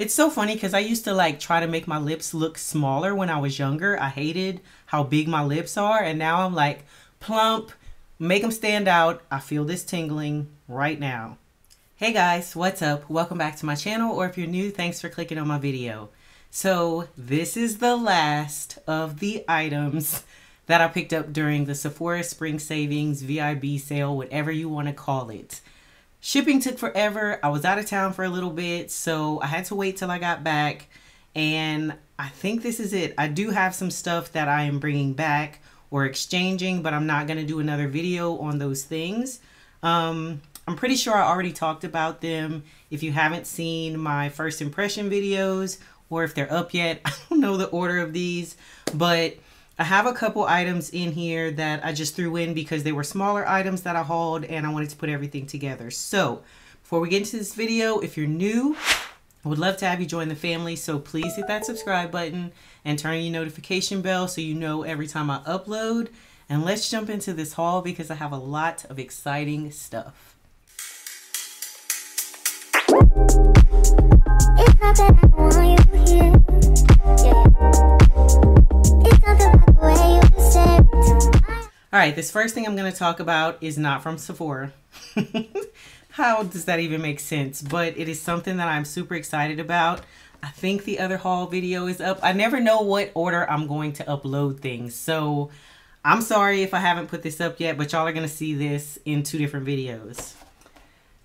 It's so funny because I used to like try to make my lips look smaller when I was younger. I hated how big my lips are. And now I'm like plump, make them stand out. I feel this tingling right now. Hey guys, what's up? Welcome back to my channel. Or if you're new, thanks for clicking on my video. So this is the last of the items that I picked up during the Sephora Spring Savings VIB sale, whatever you want to call it. Shipping took forever. I was out of town for a little bit, so I had to wait till I got back. And I think this is it. I do have some stuff that I am bringing back or exchanging, but I'm not going to do another video on those things. Um, I'm pretty sure I already talked about them. If you haven't seen my first impression videos or if they're up yet, I don't know the order of these, but I have a couple items in here that I just threw in because they were smaller items that I hauled and I wanted to put everything together. So before we get into this video, if you're new, I would love to have you join the family. So please hit that subscribe button and turn on your notification bell so you know every time I upload. And let's jump into this haul because I have a lot of exciting stuff. All right, this first thing I'm going to talk about is not from Sephora. How does that even make sense? But it is something that I'm super excited about. I think the other haul video is up. I never know what order I'm going to upload things. So I'm sorry if I haven't put this up yet, but y'all are going to see this in two different videos.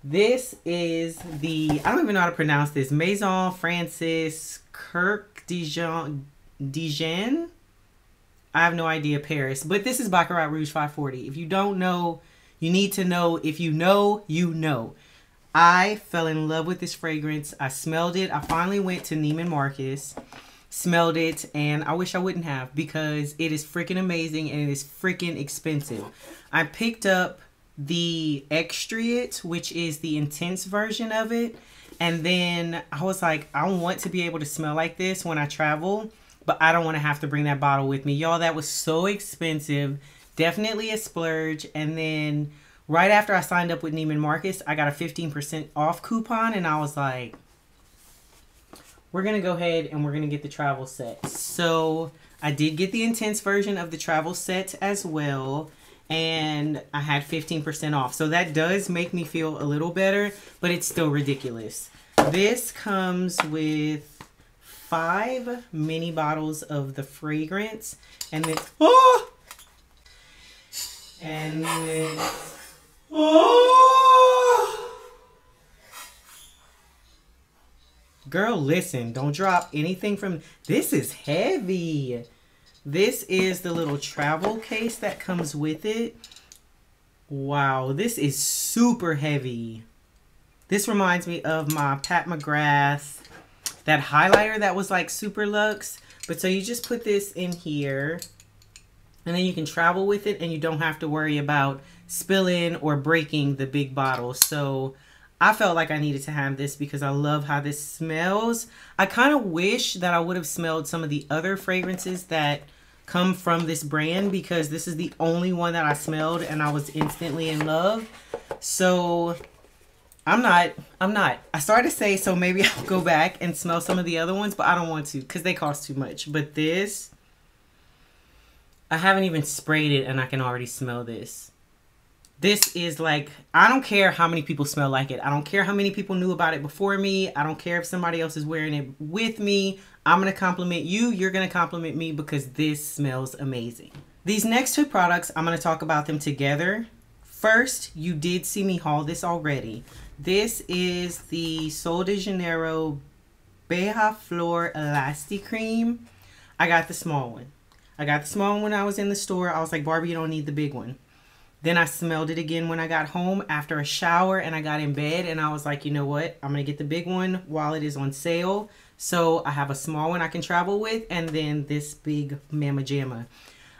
This is the, I don't even know how to pronounce this, Maison Francis Kirk Dijon, Dijon I have no idea Paris, but this is Baccarat Rouge 540. If you don't know, you need to know. If you know, you know. I fell in love with this fragrance. I smelled it. I finally went to Neiman Marcus, smelled it, and I wish I wouldn't have because it is freaking amazing and it is freaking expensive. I picked up the Extrait, which is the intense version of it. And then I was like, I want to be able to smell like this when I travel but I don't want to have to bring that bottle with me. Y'all, that was so expensive. Definitely a splurge. And then right after I signed up with Neiman Marcus, I got a 15% off coupon and I was like, we're going to go ahead and we're going to get the travel set. So I did get the intense version of the travel set as well. And I had 15% off. So that does make me feel a little better, but it's still ridiculous. This comes with five mini bottles of the fragrance and then oh and then oh girl listen don't drop anything from this is heavy. This is the little travel case that comes with it. Wow this is super heavy. This reminds me of my Pat McGrath that highlighter that was like super luxe. But so you just put this in here and then you can travel with it and you don't have to worry about spilling or breaking the big bottle. So I felt like I needed to have this because I love how this smells. I kind of wish that I would have smelled some of the other fragrances that come from this brand because this is the only one that I smelled and I was instantly in love. So I'm not. I'm not. I started to say so maybe I'll go back and smell some of the other ones, but I don't want to because they cost too much. But this, I haven't even sprayed it and I can already smell this. This is like, I don't care how many people smell like it. I don't care how many people knew about it before me. I don't care if somebody else is wearing it with me. I'm going to compliment you. You're going to compliment me because this smells amazing. These next two products, I'm going to talk about them together. First, you did see me haul this already. This is the Sol de Janeiro Beija Flor Elasti Cream. I got the small one. I got the small one when I was in the store. I was like, Barbie, you don't need the big one. Then I smelled it again when I got home after a shower and I got in bed and I was like, you know what? I'm going to get the big one while it is on sale. So I have a small one I can travel with and then this big Mama Jamma.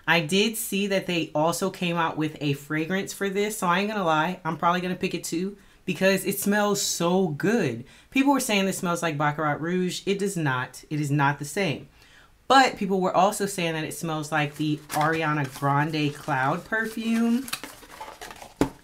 I did see that they also came out with a fragrance for this. So I ain't going to lie. I'm probably going to pick it too because it smells so good. People were saying this smells like Baccarat Rouge. It does not. It is not the same. But people were also saying that it smells like the Ariana Grande Cloud perfume.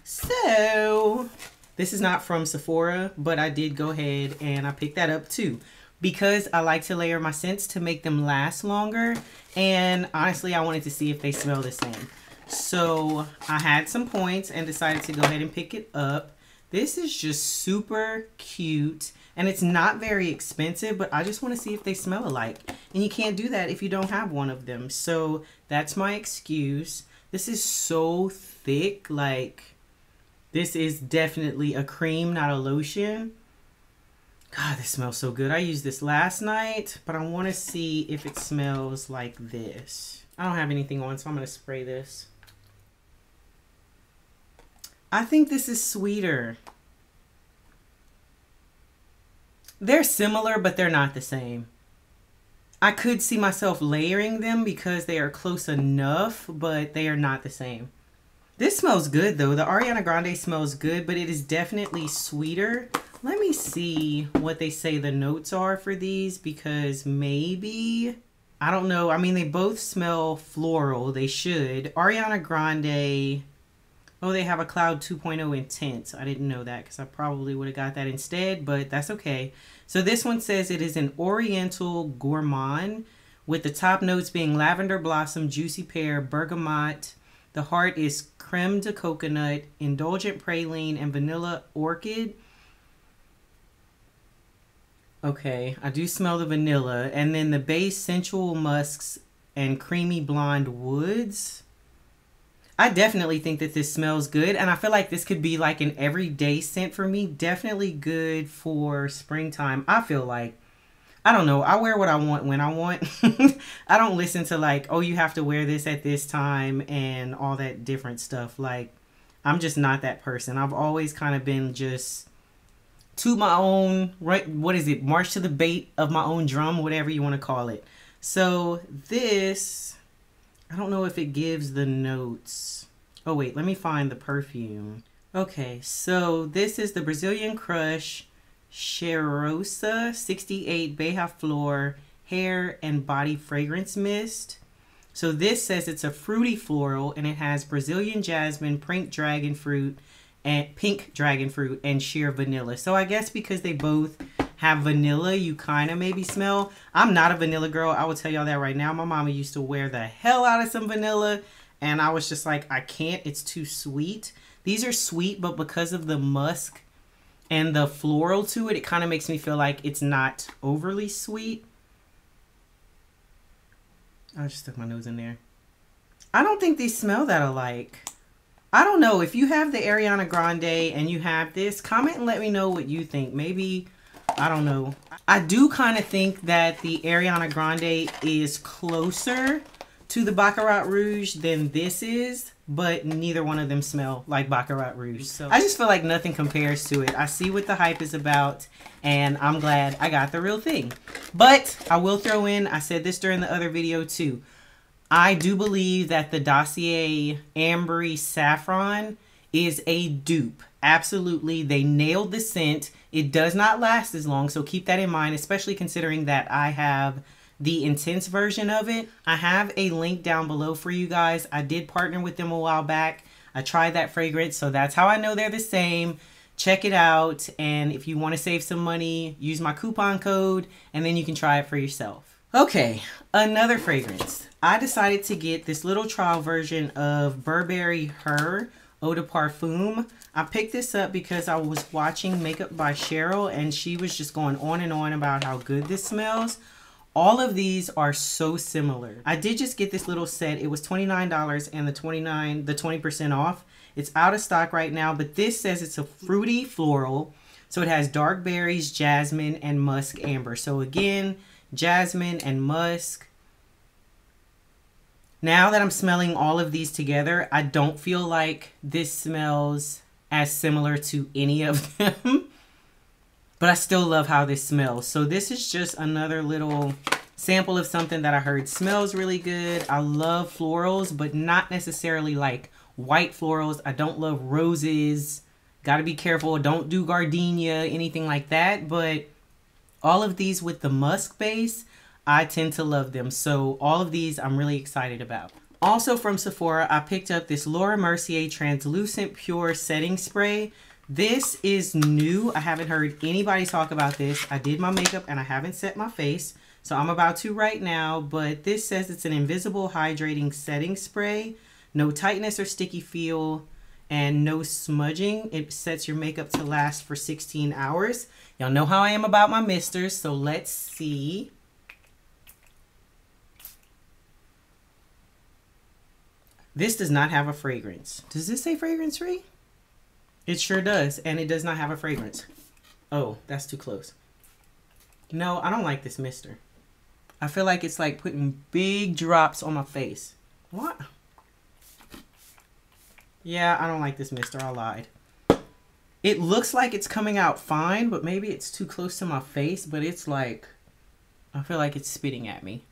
So, this is not from Sephora, but I did go ahead and I picked that up too. because I like to layer my scents to make them last longer. And honestly, I wanted to see if they smell the same. So I had some points and decided to go ahead and pick it up. This is just super cute and it's not very expensive, but I just want to see if they smell alike. And you can't do that if you don't have one of them. So that's my excuse. This is so thick. Like, this is definitely a cream, not a lotion. God, this smells so good. I used this last night, but I want to see if it smells like this. I don't have anything on, so I'm going to spray this. I think this is sweeter. They're similar, but they're not the same. I could see myself layering them because they are close enough, but they are not the same. This smells good though. The Ariana Grande smells good, but it is definitely sweeter. Let me see what they say the notes are for these because maybe, I don't know. I mean, they both smell floral. They should. Ariana Grande Oh, they have a Cloud 2.0 Intense. I didn't know that because I probably would have got that instead, but that's okay. So this one says it is an Oriental Gourmand with the top notes being lavender blossom, juicy pear, bergamot. The heart is creme de coconut, indulgent praline, and vanilla orchid. Okay, I do smell the vanilla. And then the base sensual musks and creamy blonde woods. I definitely think that this smells good and I feel like this could be like an everyday scent for me. Definitely good for springtime. I feel like I don't know. I wear what I want when I want. I don't listen to like, oh, you have to wear this at this time and all that different stuff. Like I'm just not that person. I've always kind of been just to my own right what is it? March to the bait of my own drum, whatever you want to call it. So this I don't know if it gives the notes. Oh wait, let me find the perfume. Okay, so this is the Brazilian Crush Cheirosa 68 Beija Flor Hair and Body Fragrance Mist. So this says it's a fruity floral and it has Brazilian jasmine, pink dragon fruit, and pink dragon fruit and sheer vanilla. So I guess because they both have vanilla, you kind of maybe smell. I'm not a vanilla girl. I will tell y'all that right now. My mama used to wear the hell out of some vanilla. And I was just like, I can't. It's too sweet. These are sweet, but because of the musk and the floral to it, it kind of makes me feel like it's not overly sweet. I just stuck my nose in there. I don't think they smell that alike. I don't know. If you have the Ariana Grande and you have this, comment and let me know what you think. Maybe I don't know. I do kind of think that the Ariana Grande is closer to the Baccarat Rouge than this is, but neither one of them smell like Baccarat Rouge. So I just feel like nothing compares to it. I see what the hype is about, and I'm glad I got the real thing. But I will throw in, I said this during the other video too. I do believe that the Dossier Ambery Saffron is a dupe. Absolutely. They nailed the scent. It does not last as long, so keep that in mind, especially considering that I have the intense version of it. I have a link down below for you guys. I did partner with them a while back. I tried that fragrance, so that's how I know they're the same. Check it out, and if you want to save some money, use my coupon code, and then you can try it for yourself. Okay, another fragrance. I decided to get this little trial version of Burberry Her Eau de Parfum. I picked this up because I was watching Makeup by Cheryl and she was just going on and on about how good this smells. All of these are so similar. I did just get this little set. It was $29 and the 29 the 20% off. It's out of stock right now, but this says it's a fruity floral. So it has dark berries, jasmine, and musk amber. So again, jasmine and musk now that I'm smelling all of these together, I don't feel like this smells as similar to any of them. but I still love how this smells. So this is just another little sample of something that I heard smells really good. I love florals, but not necessarily like white florals. I don't love roses. Got to be careful. Don't do gardenia, anything like that. But all of these with the musk base, I tend to love them. So all of these I'm really excited about. Also from Sephora, I picked up this Laura Mercier Translucent Pure Setting Spray. This is new. I haven't heard anybody talk about this. I did my makeup and I haven't set my face. So I'm about to right now, but this says it's an invisible hydrating setting spray. No tightness or sticky feel and no smudging. It sets your makeup to last for 16 hours. Y'all know how I am about my misters, so let's see. This does not have a fragrance. Does this say fragrance free? It sure does, and it does not have a fragrance. Oh, that's too close. No, I don't like this mister. I feel like it's like putting big drops on my face. What? Yeah, I don't like this mister. I lied. It looks like it's coming out fine, but maybe it's too close to my face, but it's like, I feel like it's spitting at me.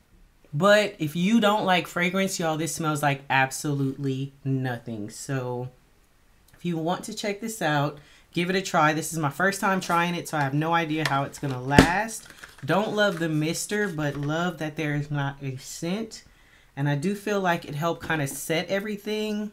But if you don't like fragrance, y'all, this smells like absolutely nothing. So if you want to check this out, give it a try. This is my first time trying it, so I have no idea how it's going to last. Don't love the mister, but love that there is not a scent. And I do feel like it helped kind of set everything.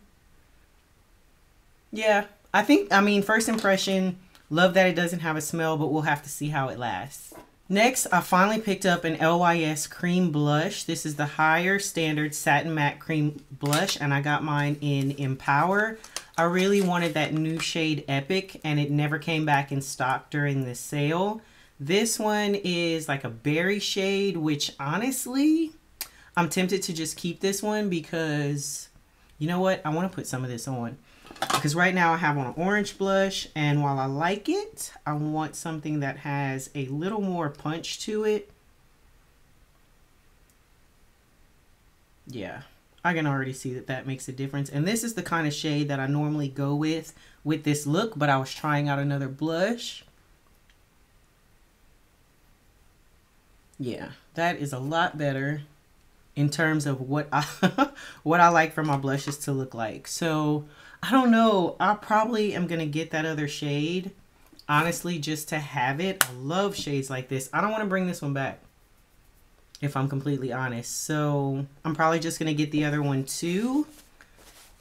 Yeah, I think, I mean, first impression, love that it doesn't have a smell, but we'll have to see how it lasts. Next, I finally picked up an LYS cream blush. This is the higher standard satin matte cream blush, and I got mine in Empower. I really wanted that new shade Epic, and it never came back in stock during the sale. This one is like a berry shade, which honestly, I'm tempted to just keep this one because, you know what? I want to put some of this on because right now I have on an orange blush and while I like it I want something that has a little more punch to it. Yeah I can already see that that makes a difference. And this is the kind of shade that I normally go with with this look but I was trying out another blush. Yeah that is a lot better in terms of what I what I like for my blushes to look like. So I don't know. I probably am going to get that other shade, honestly, just to have it. I love shades like this. I don't want to bring this one back, if I'm completely honest. So I'm probably just going to get the other one too,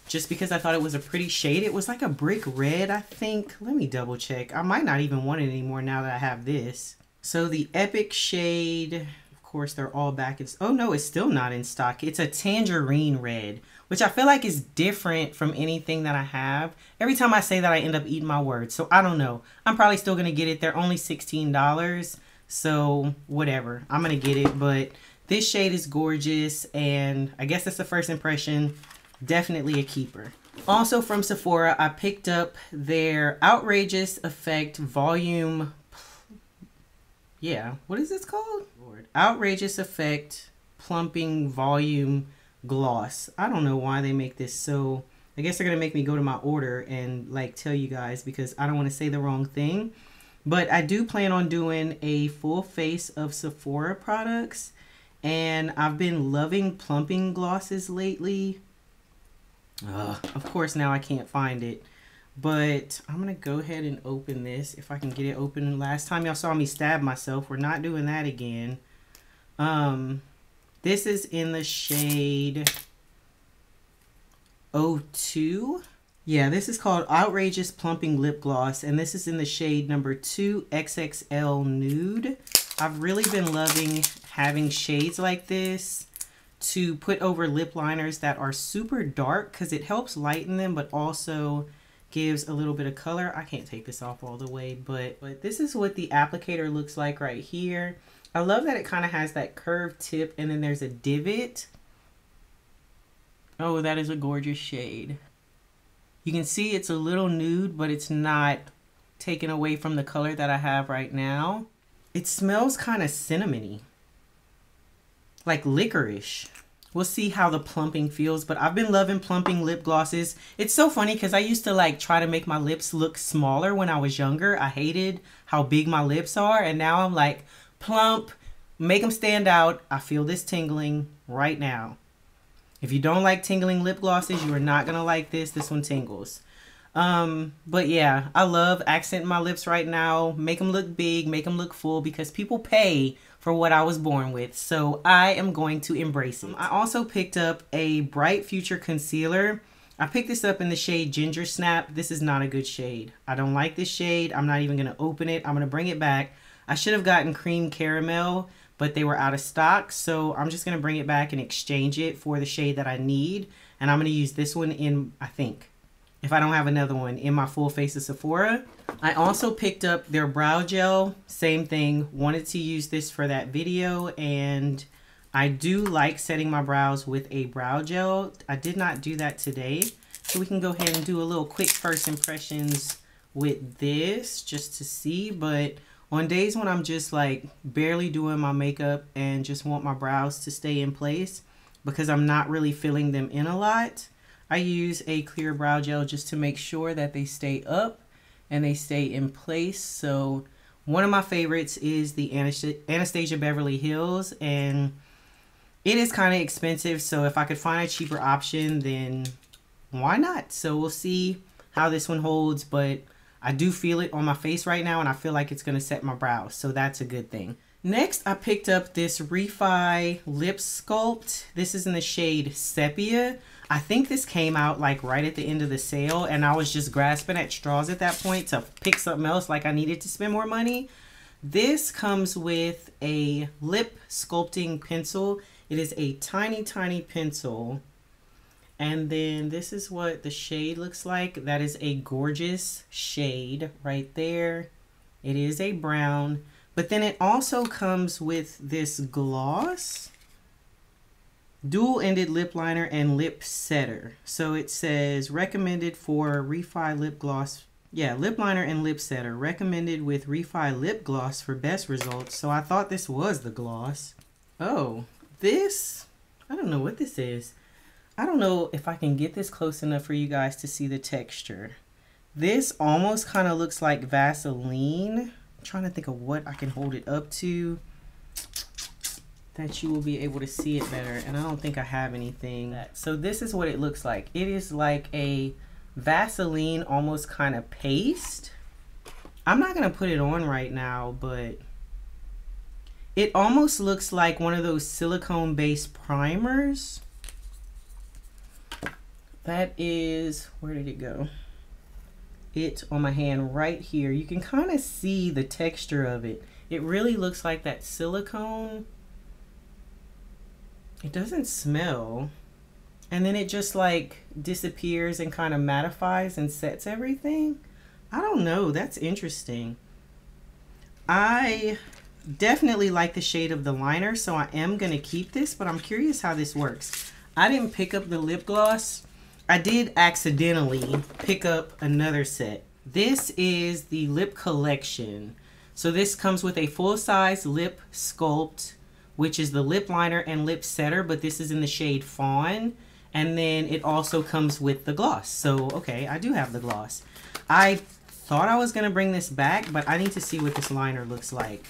just because I thought it was a pretty shade. It was like a brick red, I think. Let me double check. I might not even want it anymore now that I have this. So the Epic shade, of course, they're all back. It's, oh no, it's still not in stock. It's a tangerine red which I feel like is different from anything that I have. Every time I say that, I end up eating my words. So I don't know. I'm probably still going to get it. They're only $16. So whatever. I'm going to get it. But this shade is gorgeous. And I guess that's the first impression. Definitely a keeper. Also from Sephora, I picked up their Outrageous Effect Volume. Yeah, what is this called? Lord. Outrageous Effect Plumping Volume gloss. I don't know why they make this so. I guess they're to make me go to my order and like tell you guys because I don't want to say the wrong thing. But I do plan on doing a full face of Sephora products. And I've been loving plumping glosses lately. Of course, now I can't find it. But I'm going to go ahead and open this if I can get it open. Last time y'all saw me stab myself. We're not doing that again. Um, this is in the shade 02. Yeah, this is called Outrageous Plumping Lip Gloss, and this is in the shade number 2 XXL Nude. I've really been loving having shades like this to put over lip liners that are super dark because it helps lighten them, but also gives a little bit of color. I can't take this off all the way, but, but this is what the applicator looks like right here. I love that it kind of has that curved tip and then there's a divot. Oh, that is a gorgeous shade. You can see it's a little nude, but it's not taken away from the color that I have right now. It smells kind of cinnamony, like licorice. We'll see how the plumping feels, but I've been loving plumping lip glosses. It's so funny because I used to like try to make my lips look smaller when I was younger. I hated how big my lips are, and now I'm like, plump, make them stand out. I feel this tingling right now. If you don't like tingling lip glosses, you are not going to like this. This one tingles. Um, but yeah, I love accenting my lips right now. Make them look big, make them look full because people pay for what I was born with. So I am going to embrace it. I also picked up a Bright Future Concealer. I picked this up in the shade Ginger Snap. This is not a good shade. I don't like this shade. I'm not even going to open it. I'm going to bring it back. I should have gotten Cream Caramel, but they were out of stock. So I'm just going to bring it back and exchange it for the shade that I need. And I'm going to use this one in, I think, if I don't have another one, in my Full Face of Sephora. I also picked up their brow gel. Same thing. Wanted to use this for that video and I do like setting my brows with a brow gel. I did not do that today. So we can go ahead and do a little quick first impressions with this just to see. But on days when I'm just like barely doing my makeup and just want my brows to stay in place because I'm not really filling them in a lot, I use a clear brow gel just to make sure that they stay up and they stay in place. So one of my favorites is the Anastasia Beverly Hills and it is kind of expensive, so if I could find a cheaper option, then why not? So we'll see how this one holds, but I do feel it on my face right now, and I feel like it's going to set my brows, so that's a good thing. Next, I picked up this Refy Lip Sculpt. This is in the shade Sepia. I think this came out like right at the end of the sale, and I was just grasping at straws at that point to pick something else like I needed to spend more money. This comes with a lip sculpting pencil it is a tiny, tiny pencil. And then this is what the shade looks like. That is a gorgeous shade right there. It is a brown. But then it also comes with this gloss. Dual-ended lip liner and lip setter. So it says recommended for Refy lip gloss. Yeah, lip liner and lip setter. Recommended with Refy lip gloss for best results. So I thought this was the gloss. Oh, this, I don't know what this is. I don't know if I can get this close enough for you guys to see the texture. This almost kind of looks like Vaseline. I'm trying to think of what I can hold it up to that you will be able to see it better. And I don't think I have anything. So this is what it looks like. It is like a Vaseline almost kind of paste. I'm not going to put it on right now, but it almost looks like one of those silicone based primers. That is, where did it go? It on my hand right here. You can kind of see the texture of it. It really looks like that silicone. It doesn't smell. And then it just like disappears and kind of mattifies and sets everything. I don't know. That's interesting. I definitely like the shade of the liner, so I am going to keep this, but I'm curious how this works. I didn't pick up the lip gloss. I did accidentally pick up another set. This is the lip collection. So this comes with a full-size lip sculpt, which is the lip liner and lip setter, but this is in the shade Fawn. And then it also comes with the gloss. So, okay, I do have the gloss. I thought I was going to bring this back, but I need to see what this liner looks like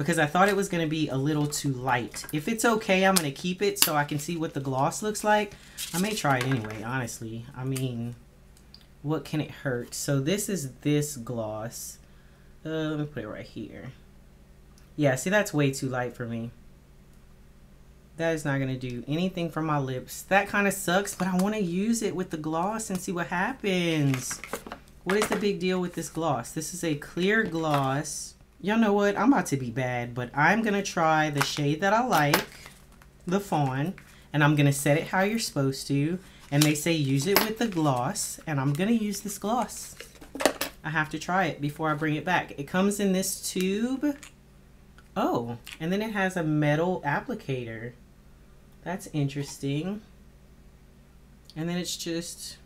because I thought it was going to be a little too light. If it's okay, I'm going to keep it so I can see what the gloss looks like. I may try it anyway, honestly. I mean, what can it hurt? So this is this gloss. Uh, let me put it right here. Yeah, see, that's way too light for me. That is not going to do anything for my lips. That kind of sucks, but I want to use it with the gloss and see what happens. What is the big deal with this gloss? This is a clear gloss y'all know what? I'm about to be bad, but I'm going to try the shade that I like, the Fawn, and I'm going to set it how you're supposed to. And they say use it with the gloss, and I'm going to use this gloss. I have to try it before I bring it back. It comes in this tube. Oh, and then it has a metal applicator. That's interesting. And then it's just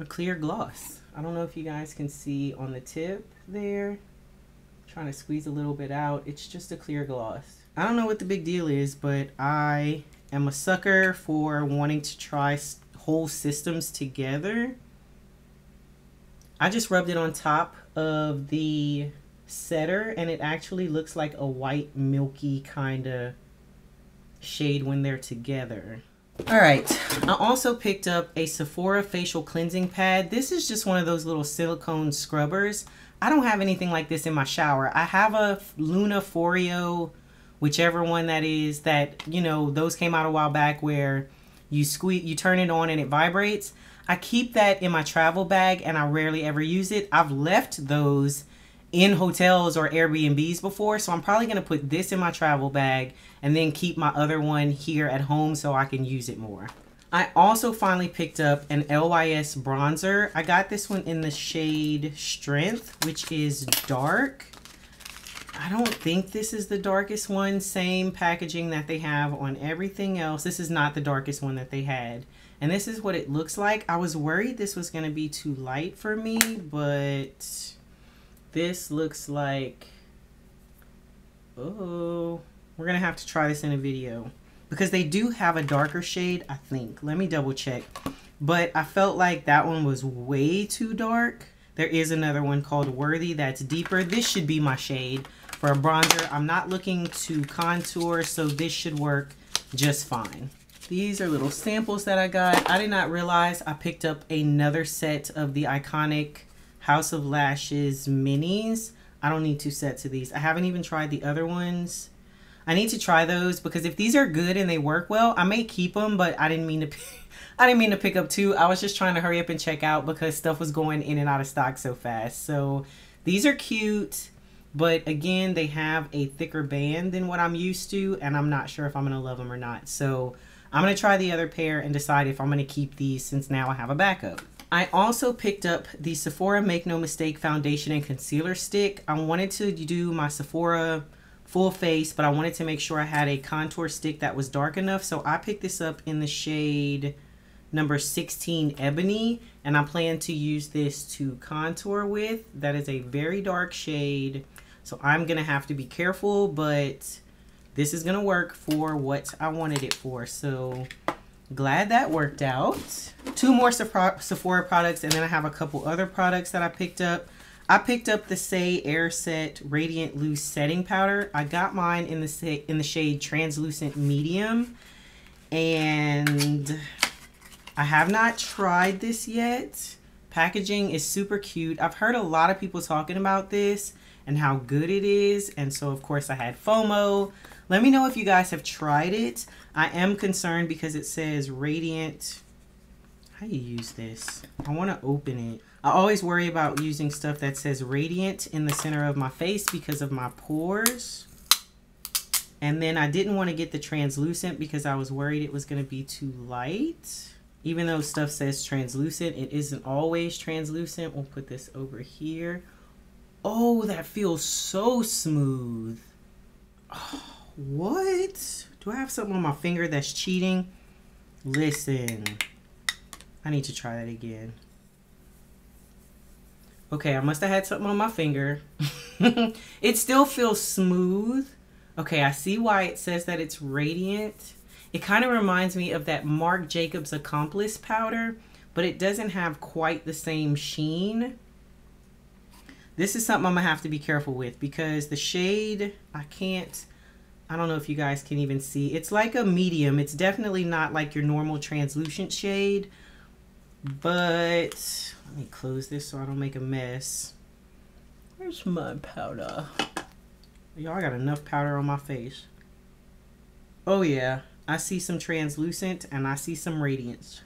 a clear gloss. I don't know if you guys can see on the tip there. trying to squeeze a little bit out. It's just a clear gloss. I don't know what the big deal is, but I am a sucker for wanting to try whole systems together. I just rubbed it on top of the setter and it actually looks like a white milky kind of shade when they're together. All right, I also picked up a Sephora facial cleansing pad. This is just one of those little silicone scrubbers. I don't have anything like this in my shower. I have a Luna Foreo, whichever one that is, that, you know, those came out a while back where You squeeze, you turn it on and it vibrates. I keep that in my travel bag and I rarely ever use it. I've left those in hotels or Airbnbs before, so I'm probably gonna put this in my travel bag and then keep my other one here at home so I can use it more. I also finally picked up an LYS bronzer. I got this one in the shade Strength, which is dark. I don't think this is the darkest one. Same packaging that they have on everything else. This is not the darkest one that they had. And this is what it looks like. I was worried this was going to be too light for me, but this looks like... Oh, we're to have to try this in a video because they do have a darker shade, I think. Let me double check. But I felt like that one was way too dark. There is another one called Worthy that's deeper. This should be my shade for a bronzer. I'm not looking to contour, so this should work just fine. These are little samples that I got. I did not realize I picked up another set of the iconic House of Lashes minis. I don't need two sets of these. I haven't even tried the other ones. I need to try those because if these are good and they work well, I may keep them, but I didn't mean to I didn't mean to pick up two. I was just trying to hurry up and check out because stuff was going in and out of stock so fast. So these are cute, but again, they have a thicker band than what I'm used to, and I'm not sure if I'm going to love them or not. So I'm going to try the other pair and decide if I'm going to keep these since now I have a backup. I also picked up the Sephora Make No Mistake Foundation and Concealer Stick. I wanted to do my Sephora full face, but I wanted to make sure I had a contour stick that was dark enough. So I picked this up in the shade number 16 Ebony, and I plan to use this to contour with. That is a very dark shade, so I'm going to have to be careful, but this is going to work for what I wanted it for. So glad that worked out. Two more Sephora products, and then I have a couple other products that I picked up. I picked up the Saie Air Set Radiant Loose Setting Powder. I got mine in the in the shade Translucent Medium. And I have not tried this yet. Packaging is super cute. I've heard a lot of people talking about this and how good it is. And so, of course, I had FOMO. Let me know if you guys have tried it. I am concerned because it says Radiant. How do you use this? I want to open it. I always worry about using stuff that says radiant in the center of my face because of my pores. And then I didn't want to get the translucent because I was worried it was going to be too light. Even though stuff says translucent, it isn't always translucent. We'll put this over here. Oh, that feels so smooth. Oh, what? Do I have something on my finger that's cheating? Listen, I need to try that again. Okay, I must have had something on my finger. it still feels smooth. Okay, I see why it says that it's radiant. It kind of reminds me of that Marc Jacobs Accomplice powder, but it doesn't have quite the same sheen. This is something I'm going to have to be careful with because the shade, I can't, I don't know if you guys can even see. It's like a medium. It's definitely not like your normal translucent shade, but let me close this so I don't make a mess. Where's my powder? Y'all got enough powder on my face. Oh yeah, I see some translucent and I see some radiance.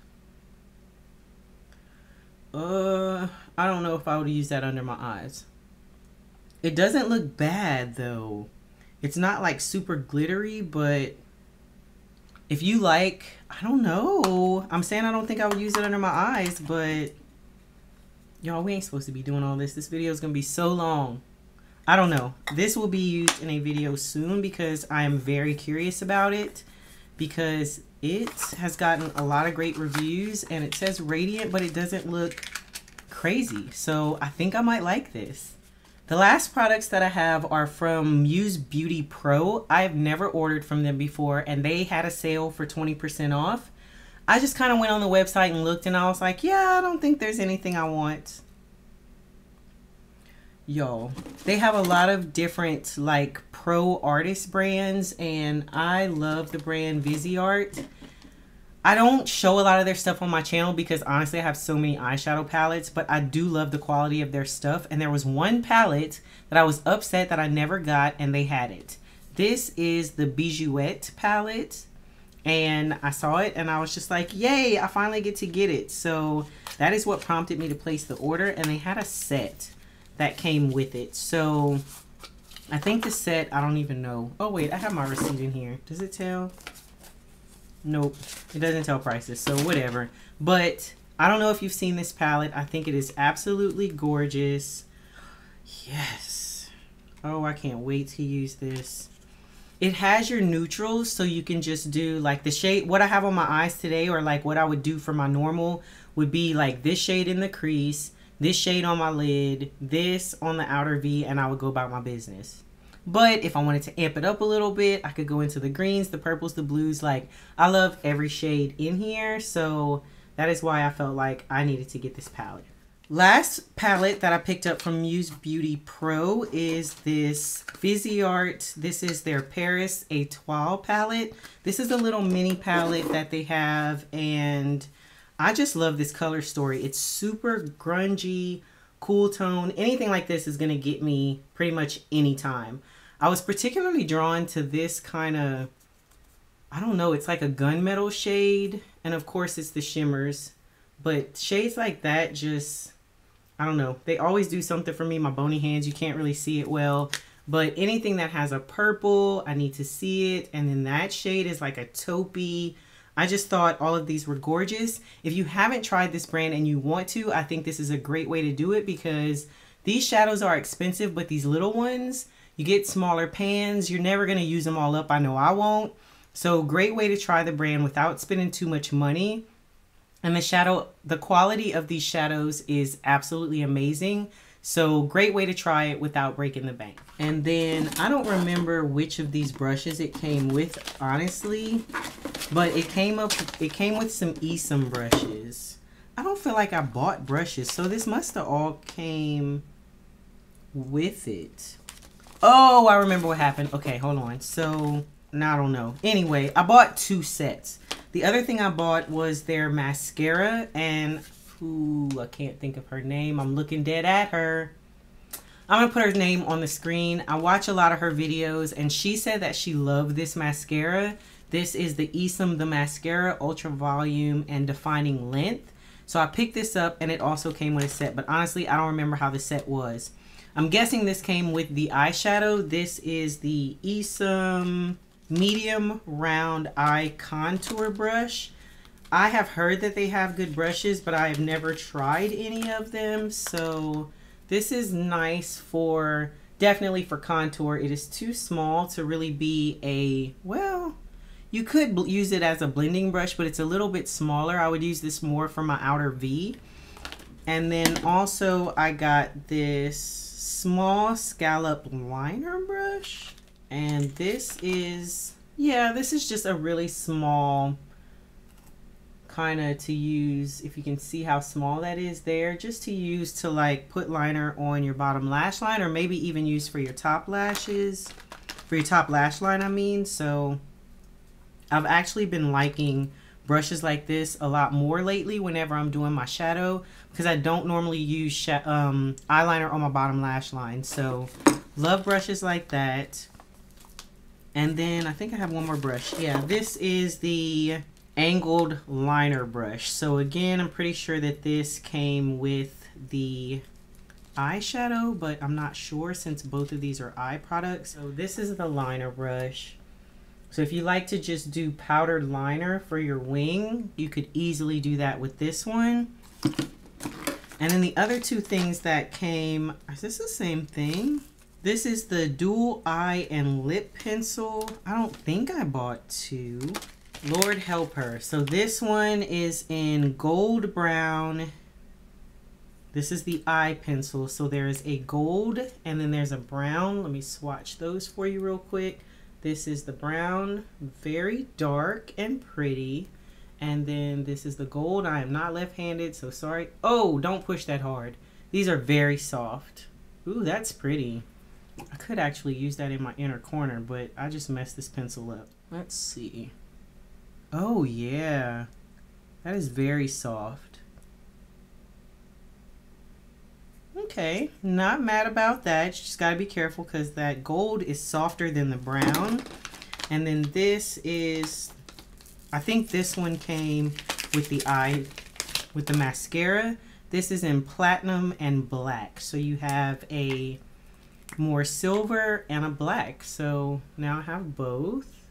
Uh, I don't know if I would use that under my eyes. It doesn't look bad though. It's not like super glittery, but if you like, I don't know. I'm saying I don't think I would use it under my eyes, but Y'all, we ain't supposed to be doing all this. This video is going to be so long. I don't know. This will be used in a video soon because I am very curious about it because it has gotten a lot of great reviews and it says radiant, but it doesn't look crazy. So I think I might like this. The last products that I have are from Muse Beauty Pro. I've never ordered from them before and they had a sale for 20% off. I just kind of went on the website and looked and I was like, yeah, I don't think there's anything I want. Yo, they have a lot of different like pro artist brands and I love the brand Viseart. I don't show a lot of their stuff on my channel because honestly I have so many eyeshadow palettes, but I do love the quality of their stuff. And there was one palette that I was upset that I never got and they had it. This is the Bijouette palette and I saw it and I was just like, yay, I finally get to get it. So that is what prompted me to place the order and they had a set that came with it. So I think the set, I don't even know. Oh wait, I have my receipt in here. Does it tell? Nope, it doesn't tell prices, so whatever. But I don't know if you've seen this palette. I think it is absolutely gorgeous. Yes. Oh, I can't wait to use this. It has your neutrals, so you can just do like the shade. What I have on my eyes today, or like what I would do for my normal, would be like this shade in the crease, this shade on my lid, this on the outer V, and I would go about my business. But if I wanted to amp it up a little bit, I could go into the greens, the purples, the blues. Like, I love every shade in here. So that is why I felt like I needed to get this palette. Last palette that I picked up from Muse Beauty Pro is this Viseart. This is their Paris Etoile palette. This is a little mini palette that they have. And I just love this color story. It's super grungy, cool tone. Anything like this is going to get me pretty much anytime. I was particularly drawn to this kind of, I don't know, it's like a gunmetal shade. And of course it's the shimmers. But shades like that just, I don't know. They always do something for me. My bony hands, you can't really see it well. But anything that has a purple, I need to see it. And then that shade is like a taupey. I just thought all of these were gorgeous. If you haven't tried this brand and you want to, I think this is a great way to do it because these shadows are expensive, but these little ones, you get smaller pans. You're never going to use them all up. I know I won't. So great way to try the brand without spending too much money. And the shadow, the quality of these shadows is absolutely amazing. So great way to try it without breaking the bank. And then I don't remember which of these brushes it came with, honestly, but it came up, it came with some Esom brushes. I don't feel like I bought brushes, so this must have all came with it. Oh, I remember what happened. Okay, hold on. So, now I don't know. Anyway, I bought two sets. The other thing I bought was their mascara and ooh, I can't think of her name. I'm looking dead at her. I'm going to put her name on the screen. I watch a lot of her videos and she said that she loved this mascara. This is the Esom the Mascara Ultra Volume and Defining Length. So I picked this up and it also came with a set, but honestly, I don't remember how the set was. I'm guessing this came with the eyeshadow. This is the Esom medium round eye contour brush. I have heard that they have good brushes, but I have never tried any of them. So this is nice for, definitely for contour. It is too small to really be a, well, you could use it as a blending brush, but it's a little bit smaller. I would use this more for my outer V. And then also I got this small scallop liner brush. And this is, yeah, this is just a really small kind of to use, if you can see how small that is there, just to use to like put liner on your bottom lash line or maybe even use for your top lashes, for your top lash line, I mean. So I've actually been liking brushes like this a lot more lately whenever I'm doing my shadow because I don't normally use um, eyeliner on my bottom lash line. So love brushes like that. And then I think I have one more brush. Yeah, this is the angled liner brush. So again, I'm pretty sure that this came with the eyeshadow, but I'm not sure since both of these are eye products. So this is the liner brush. So if you like to just do powdered liner for your wing, you could easily do that with this one. And then the other two things that came, is this the same thing? This is the dual eye and lip pencil. I don't think I bought two. Lord help her. So this one is in gold brown. This is the eye pencil. So there's a gold and then there's a brown. Let me swatch those for you real quick. This is the brown, very dark and pretty. And then this is the gold. I am not left-handed, so sorry. Oh, don't push that hard. These are very soft. Ooh, that's pretty. I could actually use that in my inner corner, but I just messed this pencil up. Let's see. Oh, yeah. That is very soft. Okay, not mad about that. You just got to be careful because that gold is softer than the brown. And then this is I think this one came with the eye, with the mascara. This is in platinum and black. So you have a more silver and a black. So now I have both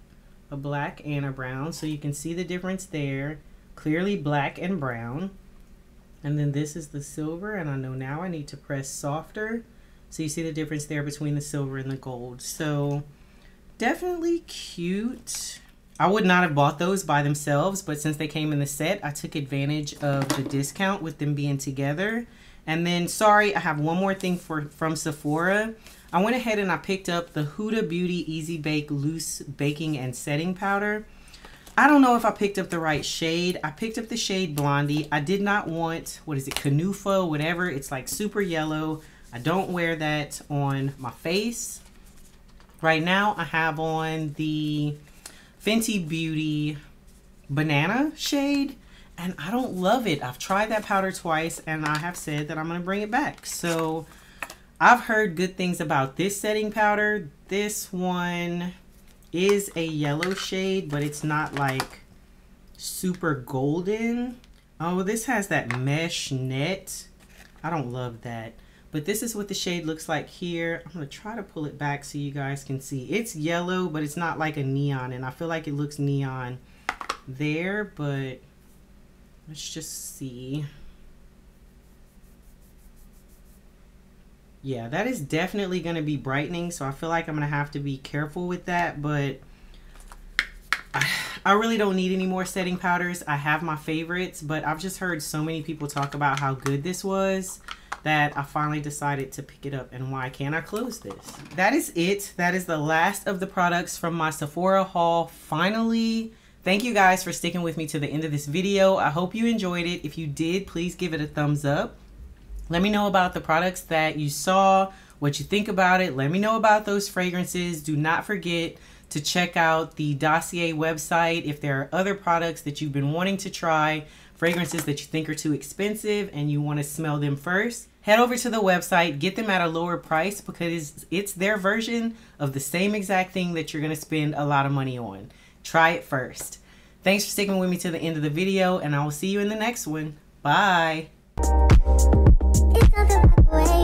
a black and a brown. So you can see the difference there. Clearly black and brown. And then this is the silver. And I know now I need to press softer. So you see the difference there between the silver and the gold. So definitely cute. I would not have bought those by themselves, but since they came in the set, I took advantage of the discount with them being together. And then, sorry, I have one more thing for from Sephora. I went ahead and I picked up the Huda Beauty Easy Bake Loose Baking and Setting Powder. I don't know if I picked up the right shade. I picked up the shade Blondie. I did not want, what is it, Kunafa, whatever. It's like super yellow. I don't wear that on my face. Right now, I have on the Fenty Beauty Banana shade and I don't love it. I've tried that powder twice and I have said that I'm going to bring it back. So I've heard good things about this setting powder. This one is a yellow shade, but it's not like super golden. Oh, this has that mesh net. I don't love that. But this is what the shade looks like here. I'm going to try to pull it back so you guys can see. It's yellow, but it's not like a neon. And I feel like it looks neon there, but let's just see. Yeah, that is definitely going to be brightening. So I feel like I'm going to have to be careful with that. But I, I really don't need any more setting powders. I have my favorites. But I've just heard so many people talk about how good this was that I finally decided to pick it up. And why can't I close this? That is it. That is the last of the products from my Sephora haul. Finally. Thank you guys for sticking with me to the end of this video. I hope you enjoyed it. If you did, please give it a thumbs up. Let me know about the products that you saw, what you think about it. Let me know about those fragrances. Do not forget to check out the Dossier website if there are other products that you've been wanting to try, fragrances that you think are too expensive and you want to smell them first. Head over to the website, get them at a lower price because it's their version of the same exact thing that you're going to spend a lot of money on. Try it first. Thanks for sticking with me to the end of the video and I will see you in the next one. Bye. It's